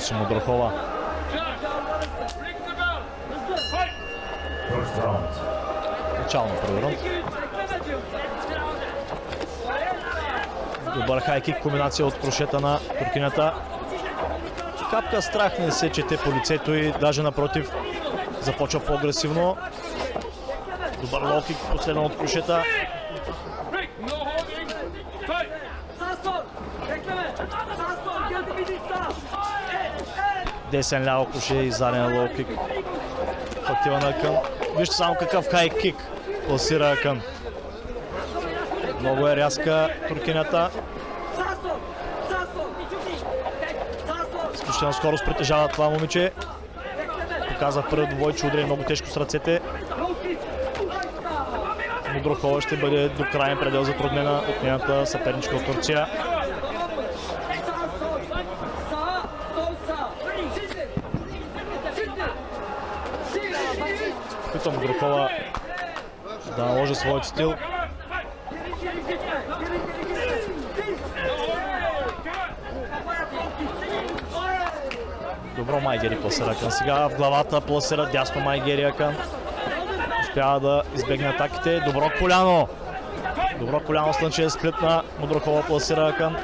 носи Мудрахова. Начало на първи рунд. Добър хайкик, комбинация от крошета на туркинята. Капка страх не се чете по лицето и даже напротив започва по-агресивно. Добър лоукик, последно от крошета. Десен ляво круше и заден лоукик. Отива на Акън. Вижте само какъв хайкик пласира Акън. Много е рязка туркинята. Изключително скорост притежава това момиче. Показва в първият двой, че удари много тежко с ръцете. Мудрохова ще бъде до крайен предел затруднена от нейната съперничка от Турция. Питам Мудрохова да наложи своят стил. Добро Майгери пласира към сега. В главата пласира дясно Майгери Акън. Успява да избегне атаките. Добро коляно. Добро коляно слънчев сплит на Мудрохова пласира Акън.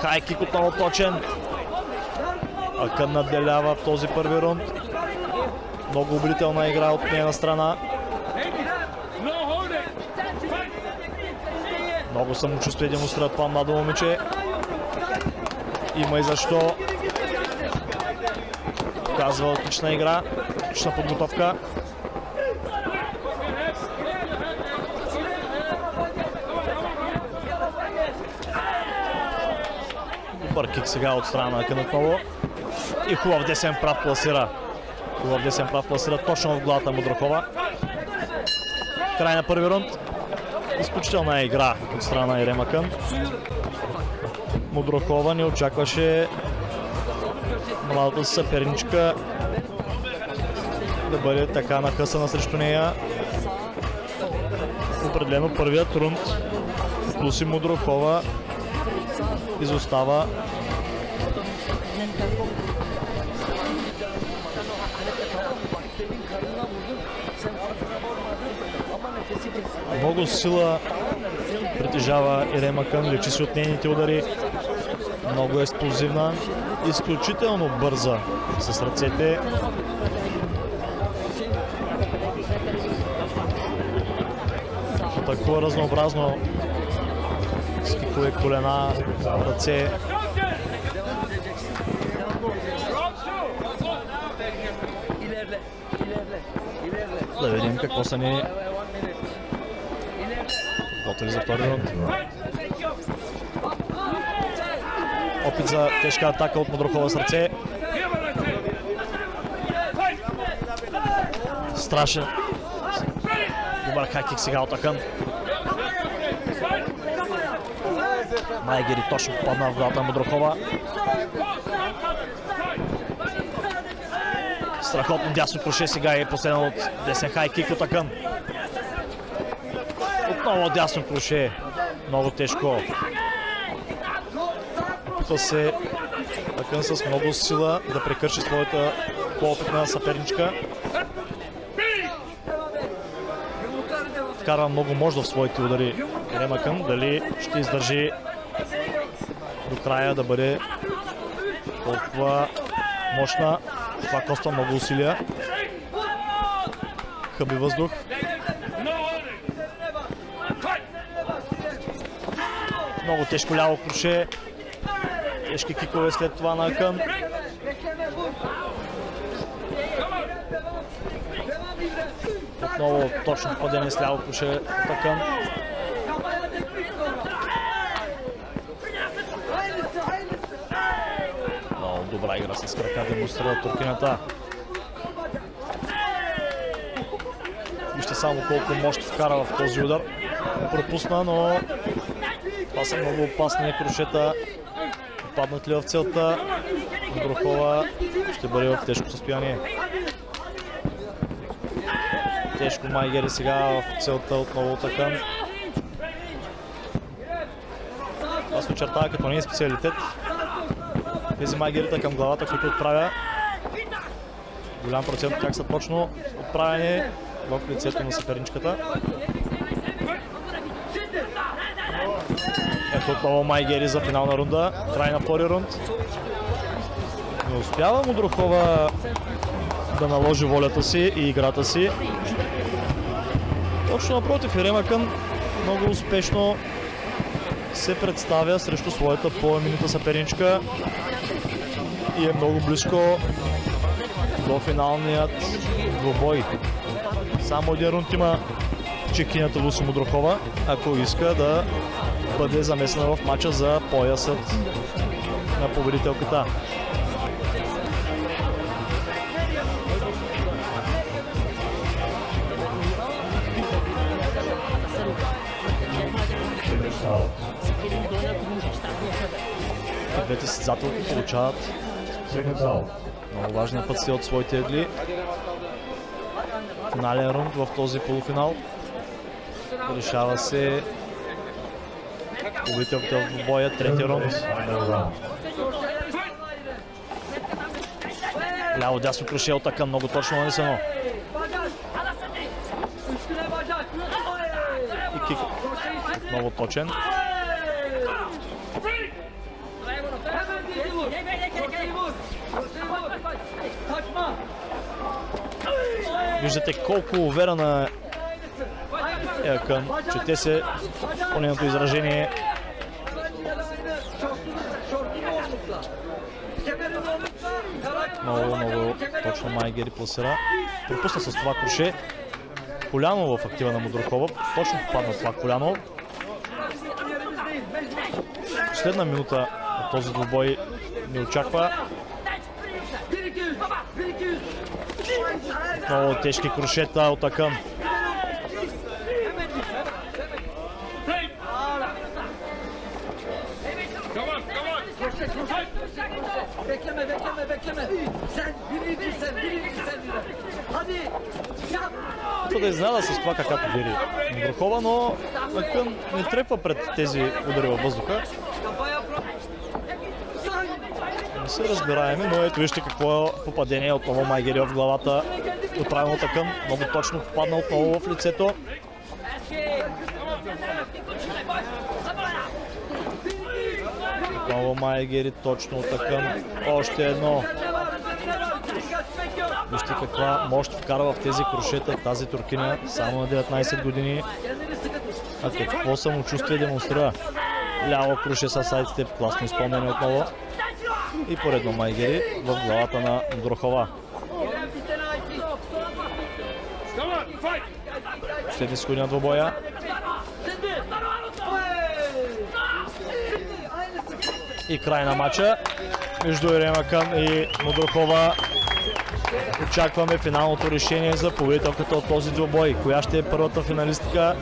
Хайкик отново точен. Акън надделява в този първи рунд. Много убедителна игра от нейна страна. Много самочувствие демонстрира това младо момиче. Има и защо. Казва отлична игра, отлична подготовка. Добър кик сега от страна на отново. И хубав десен прав пласира. Хубав десен прав пласира точно в главата Мудрахова. Край на първи рунд. Изключителна е игра от страна на Ирема Кън. Мудрохова не очакваше младата съперничка да бъде така нахъсана срещу нея. Определено първият рунд Луси Мудрохова изостава Много сила притежава Ирема Кън, лечи си от нейните удари. Много експлозивна, изключително бърза с ръцете. Атакува разнообразно с колена, ръце. Да видим какво са ни готови за втори рунд. Опит за тежка атака от Мудрохова с ръце. Страшен. Добър хайкик сега от Акън. Майгери точно попадна в главата на Мудрохова. Страхотно дясно круше сега е последно от десен хайкик от Акън. Отново дясно круше. Много тежко. Опитва се Акън с много сила да прекърши своята по-опитна съперничка. Вкарва много можда в своите удари Ремакън. Дали ще издържи до края да бъде толкова мощна. Това коства много усилия. Хъби въздух. Много тежко ляво круше. Тежки кикове след това на Акън. Отново точно падение с ляво круше от Акън. Много добра игра с крака демонстрира туркината. Вижте само колко мощ вкара в този удар. Пропусна, но това са много опасни крушета. Паднат ли в целта? Брухова ще бъде в тежко състояние. Тежко Майгери сега в целта отново така. Това се очертава като не е специалитет. тези майгерите към главата, които отправя. Голям процент от тях са точно отправени в лицето на съперничката. Отново Майгери за финална рунда. Край на втори рунд. Не успява Мудрухова да наложи волята си и играта си. Точно напротив, Еремакън много успешно се представя срещу своята по-еменита съперничка и е много близко до финалният двубой. Само един рунд има чекинята Луси Мудрухова, ако иска да бъде замесена в матча за поясът на победителката. Двете състезателки получават много важния път от своите егли. Финален рунд в този полуфинал. Решава се победителката в боя, третия рунд. Ляво дясно кръше от така много точно нанесено. И кик много точен. Виждате колко уверена Акън, че те се по нейното изражение много, много точно Майгери пласира. Пропусна с това круше. Коляно в актива на Мудрухова. Точно попадна това коляно. Последна минута от този двубой ни очаква. Много тежки крушета от Акън. Bekleme bekleme bekleme. Sen birinci sen birinci sen Hadi yap. да изненада с това какато вери Мудрухова, но Акън не трепва пред тези удари във въздуха. Не са разбираеми, но ето вижте какво е попадение отново Майгери в главата. Отправено от Акън, много точно попадна отново в лицето. Отново Майгери точно от Акън. Още едно. Вижте каква мощ вкарва в тези крушета тази туркиня, само на 19 години. А какво самочувствие демонстрира. Ляво круше с сайдстеп, класно изпълнение отново. И поредно Майгери в главата на Дрохова. Последни секунди на двобоя. И край на матча между Еремакън и Мудрухова. Очакваме финалното решение за победителката от този двубой. Коя ще е първата финалистка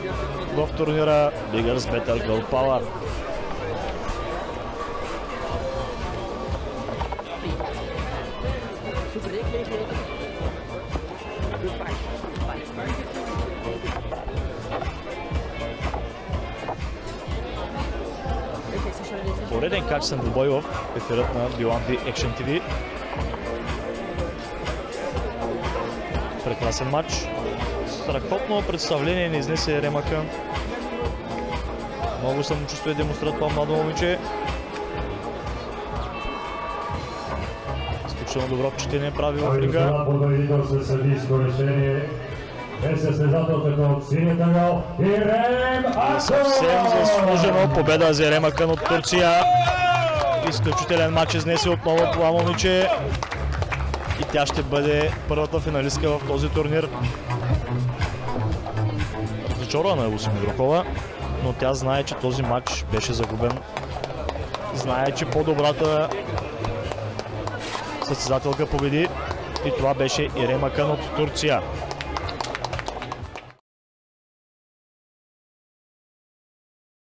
в турнира Biggers Better Girl Power. Пореден качествен двубой в ефирът на Биланди Action TV. Прекрасен матч. Страхотно представление не изнесе Ремака. Много самочувствие демонстрира това младо момиче. Изключително добро впечатление прави в лига. Е състезателката от синята гал Ирем Акън! Съвсем заслужено победа за Ремакън от Турция. Изключителен матч изнесе отново това момиче. И тя ще бъде първата финалистка в този турнир. Зачорвана е Луси Мидрухова, но тя знае, че този матч беше загубен. Знае, че по-добрата състезателка победи и това беше Ирема Кън от Турция.